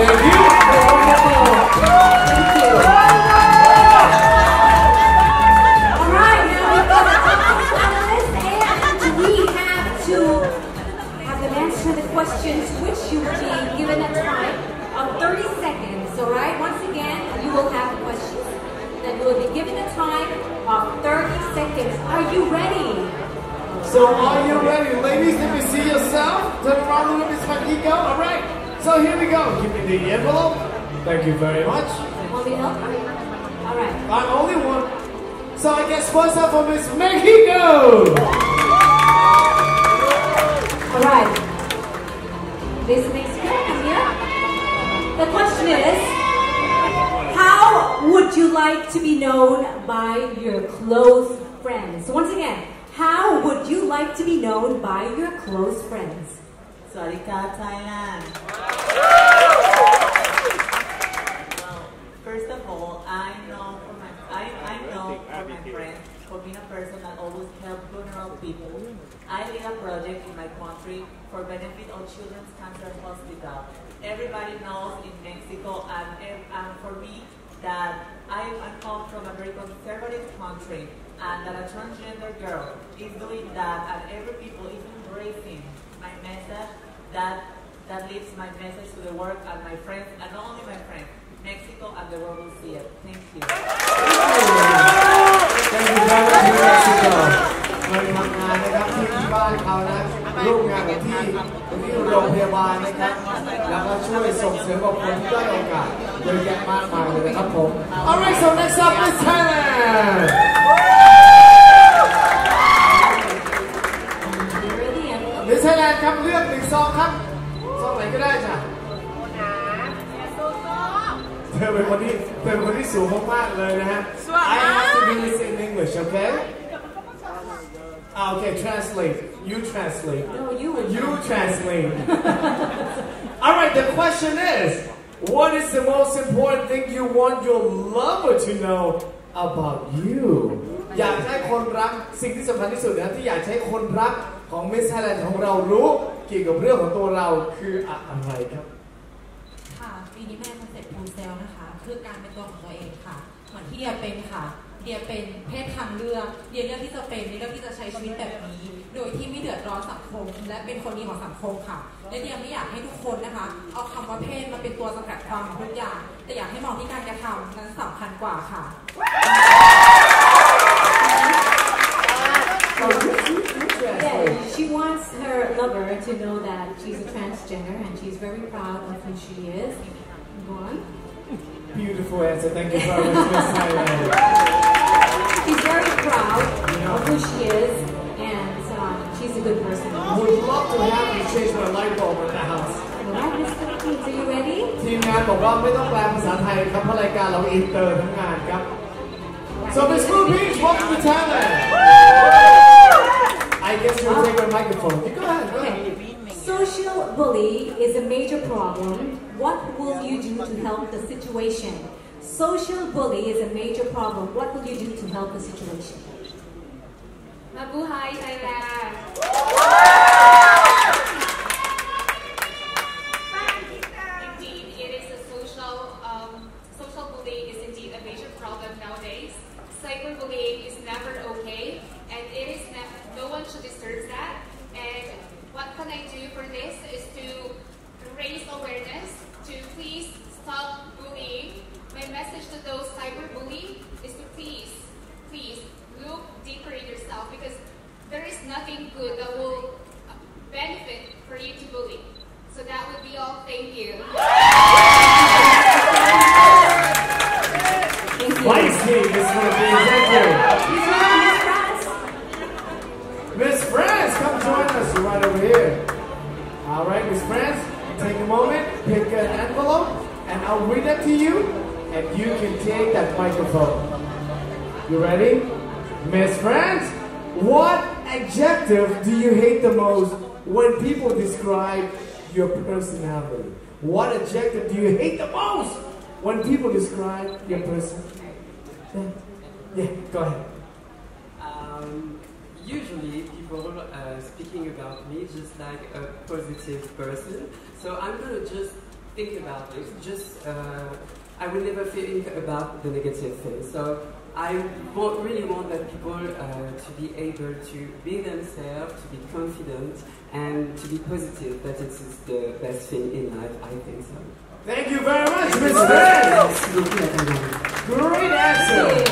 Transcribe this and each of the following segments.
So are you ready? So are you ready ladies, let me see yourself. Turn around a little bit, Spanky, go. All right. So here we go. Give me the envelope. Thank you very much. Only help? All right. I'm only one. So I guess first up for Miss Mexico. All right. This makes sense here. The question is, how would you like to be known by your close friends? So once again, how would you like to be known by your close friends? Sarika, Thailand. Well, first of all, I know for my I, I know for my friends for being a person that always helps vulnerable people. I lead a project in my country for benefit of Children's Cancer Hospital. Everybody knows in Mexico and, and for me that I come from a very conservative country and that a transgender girl is doing that and every people is embracing my message that that leaves my message to the world and my friends and not only my friends Mexico and the world will see it thank you Thank you very much Miss Mexico เคยทำงานนะครับที่ที่บ้านเขานะร่วมงานกับที่ที่โรงพยาบาลนะครับ แล้วก็ช่วยส่งเสริมกับคนที่ด้อยโอกาสเยอะแยะมากมายเลยนะครับผม Alright so next up is Thailand envelopes. Miss Thailand ครับเลือกหนึ่งซองครับซองไหนก็ได้จ้ะเธอเป็นคนที่เธอเป็นคนที่สูงมากๆเลยนะฮะ I have to do this in English okay Ah, okay translate you translate No, you would. You translate. All right, the question is what is the most important thing you want your lover to know about you อยากให้คนรักสิ่งที่สำคัญที่สุดนะที่อยากให้คนรัก ของ Miss Thailand ของเรารู้เกี่ยวกับเรื่องของตัวเราคืออะไรครับ ค่ะปีนี้แม่คอนเซ็ปต์ฟูลเซลนะคะ คือการเป็นตัวของตัวเองค่ะ เหมือนที่เดียเป็นค่ะ เดียเป็นเพศทางเลือกเดียเลือกที่จะเป็นเดียเลือกที่จะใช้ชีวิตแบบนี้ โดยที่ไม่เดือดร้อนสังคม และเป็นคนดีของสังคมค่ะ และเดียไม่อยากให้ทุกคนนะคะ เอาคำว่าเพศมาเป็นตัวจำกัดความทุกอย่าง แต่อยากให้มองที่การกระทำนั้นสำคัญกว่าค่ะ she wants her lover to know that she's a transgender and she's very proud of who she is. Go on. Beautiful answer thank you very much Miss Thailand She's very proud of who she is and um, she's a good person. would love to have you change my light bulb at the house Alright, Miss Philippines, are you ready? ทีมงานบอกว่าไม่ต้องแปลภาษาไทยครับเพราะรายการเราอินเตอร์ทั้งงานครับ So Miss Philippines welcome to Thailand I guess you'll take my microphone You go ahead go ahead Social bully is a major problem. What will you do to help the situation? Social bully is a major problem. What will you do to help the situation? Mabuhay Thailand! Indeed, it is a social, um, social bullying is indeed a major problem nowadays. Cyberbullying is never okay, and it is ne- no one should deserve that. And what can I do for this is to raise awareness to please stop bullying. It to you, and you can take that microphone. You ready? Miss France, what adjective do you hate the most when people describe your personality? What adjective do you hate the most when people describe your personality? Yeah, go ahead. Um, usually people uh, speaking about me just like a positive person. So I'm gonna just think about it. Just uh, I will never think about the negative things. So I really want that people uh, to be able to be themselves, to be confident, and to be positive. That it is the best thing in life. I think so. Thank you very much, Miss Fred. Merci beaucoup, Nathalie. Great answer.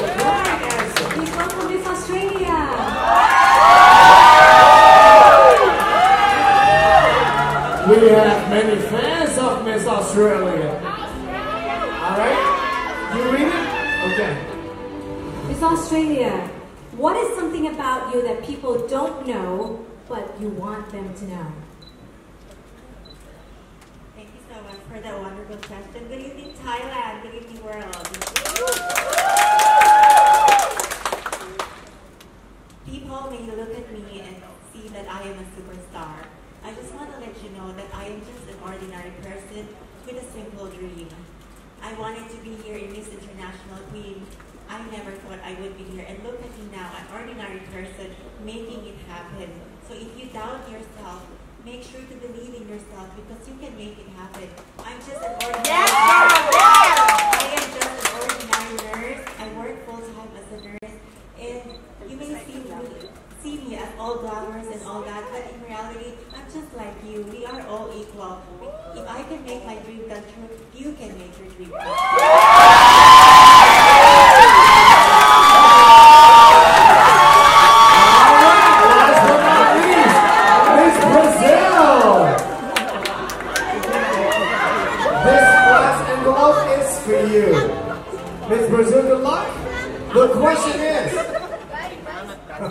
Miss Australia, what is something about you that people don't know, but you want them to know? Thank you so much for that wonderful question. Good evening, Thailand. Good evening, world. People may look at me and see that I am a superstar. I just want to let you know that I am just an ordinary person with a simple dream. I wanted to be here in Miss International Queen. I never thought I would be here. And look at me now, an ordinary person making it happen. So if you doubt yourself, make sure to believe in yourself because you can make it happen. I'm just an ordinary nurse. I am just an ordinary nurse. I work full time as a nurse. And you may see me, see me as all glamorous and all that, but in reality, I'm just like you. We are all equal. If I can make my dream come true, you can make your dream come true.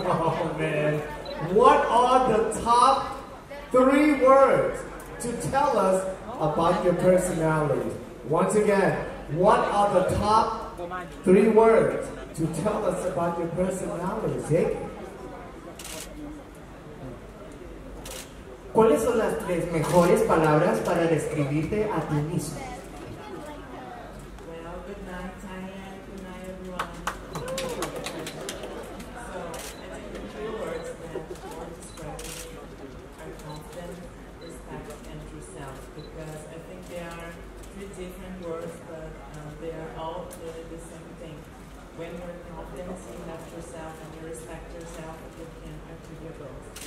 Oh man, what are the top three words to tell us about your personality? Once again, what are the top three words to tell us about your personality? Jake? ¿Cuáles son las tres mejores palabras para describirte a ti mismo? Well, good night, Thailand. Good night, everyone. so, I think the three words that more describe me are confident, respect, and true self. Because I think they are three different words, but um, they are all really the same thing. When you're confident, you have true self, and you respect yourself, you can achieve your goals.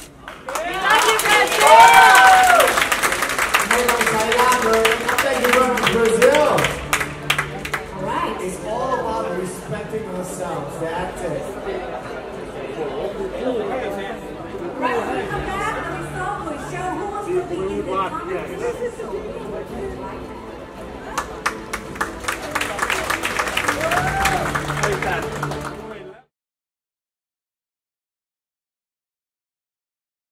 Yeah, this is so cool.